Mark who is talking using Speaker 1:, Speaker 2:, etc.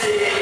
Speaker 1: see.